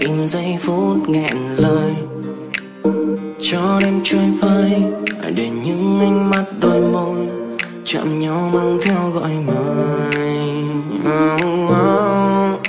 tình giây phút nghẹn lời cho đêm trôi vơi để những ánh mắt đôi môi chạm nhau mang theo gọi mời oh, oh.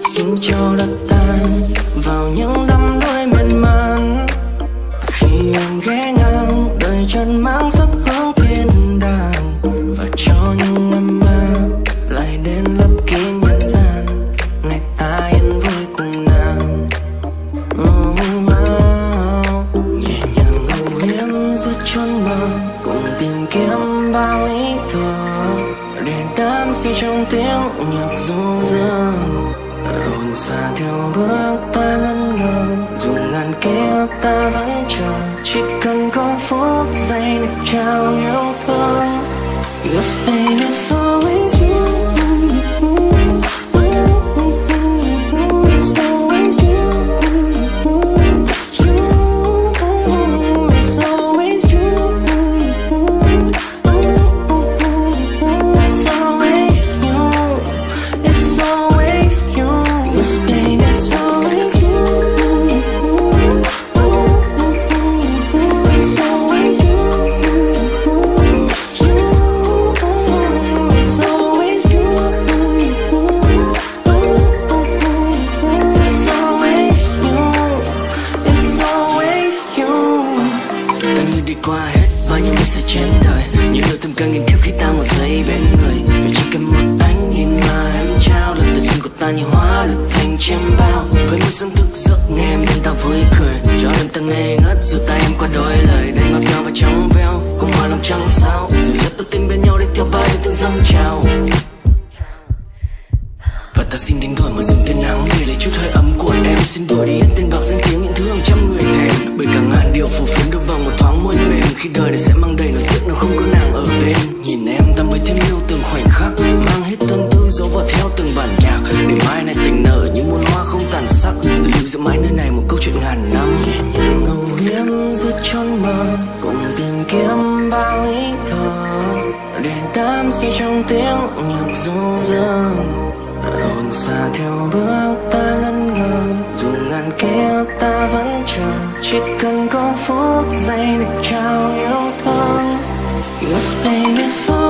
xin cho đất trao yêu thương Yes, baby, it's always hóa chiêm bao. Với những giấc thức giấc nghe em bên ta vui cười. Cho em ta ngây ngất, dù ta em qua đôi lời. Đầy ngọt ngào và trong veo, cũng hòa lòng trăng sao. Dù rất tự tin bên nhau để theo bao những tiếng dâng trào. Và ta xin đánh đổi một dừng tia nắng để lấy chút hơi ấm của em. Xin đuổi đi hết tên bạc danh tiếng, những thứ hàng trăm người thèm. Bởi cả ngàn điều phù phiếm được bằng một thoáng môi mềm. Khi đời này sẽ mang đầy nỗi tiếc nếu không có nàng ở bên. Nhìn em ta mới thêm yêu So.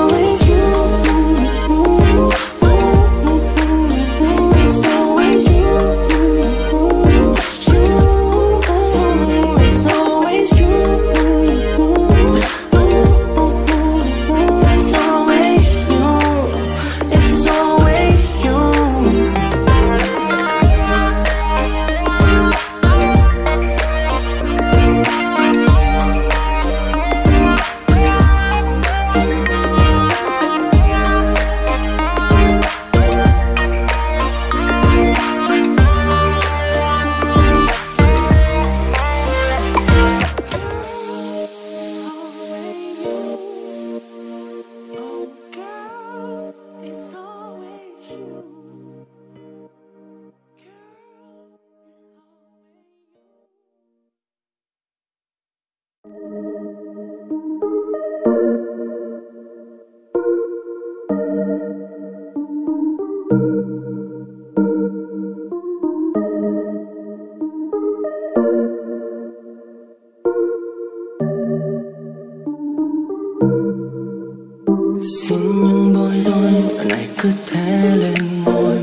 Những bối rối. Này cứ thế lên ngôi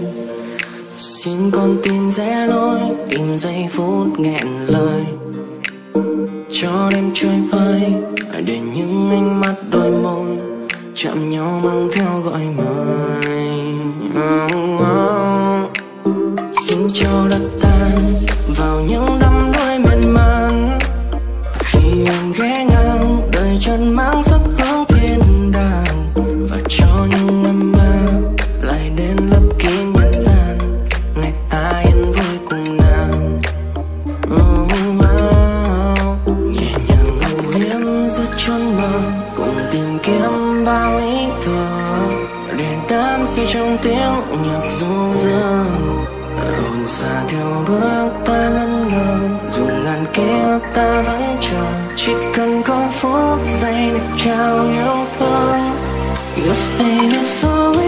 Xin con tin rẽ lối tìm giây phút nghẹn lời. Cho đêm trôi vơi để những ánh mắt đôi môi. Chạm nhau mang theo gọi mời. Oh, oh. Xin cho đất tan vào những đắm đuối miên man. Khi em ghé ngang đời chân mang giấc kia ta vẫn chờ. Chỉ cần có phút giây được trao yêu thương. Your pain so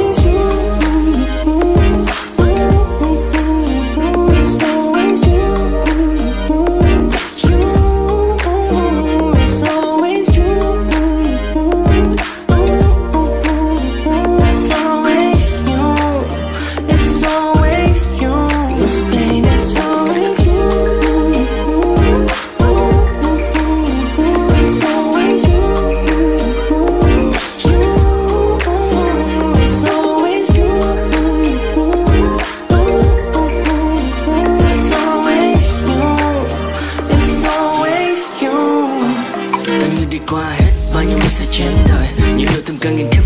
kangin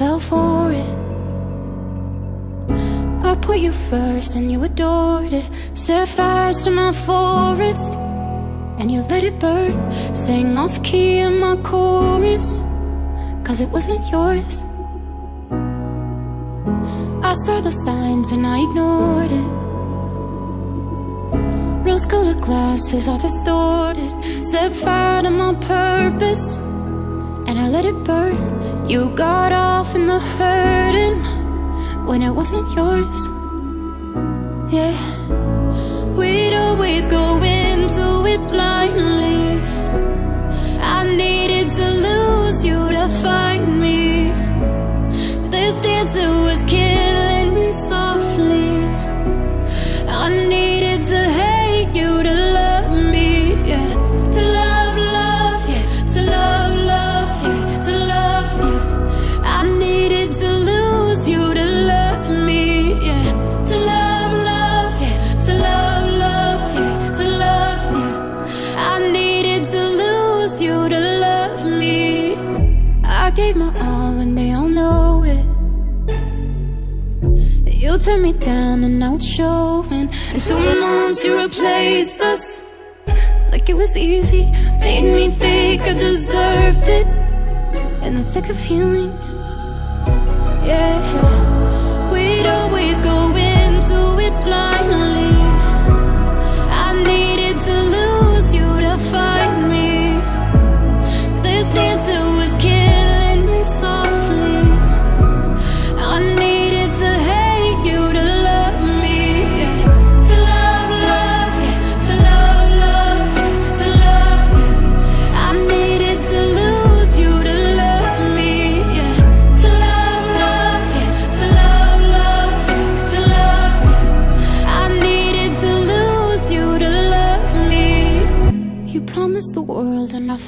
fell for it. I put you first and you adored it. Set fires to my forest and you let it burn. Sang off key in my chorus, cause it wasn't yours. I saw the signs and I ignored it. Rose colored glasses are distorted. Set fire to my purpose and I let it burn. You got off in the hurting When it wasn't yours. Yeah. We'd always go into it blindly. I needed to lose you to find me. This dancer was killing it's showing. And two months you replaced us. Like it was easy Made me think I deserved it. In the thick of healing Yeah. We'd always go into it blindly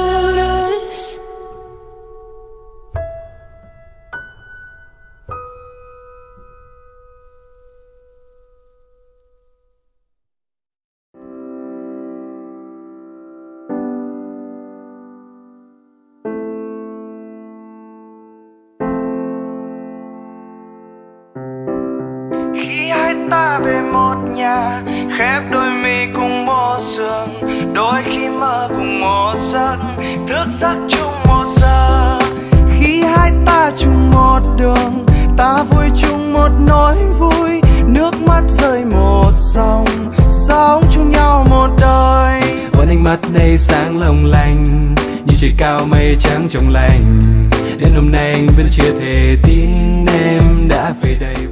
about us. khi hai ta về một nhà, khép đôi mi cùng một giường đôi khi nước sắc chung một giờ. Khi hai ta chung một đường, ta vui chung một nỗi vui. Nước mắt rơi một dòng, sống chung nhau một đời. Vẫn ánh mắt này sáng long lanh, Như trời cao mây trắng trong lành. Đến hôm nay anh vẫn chưa thể tin em đã về đây.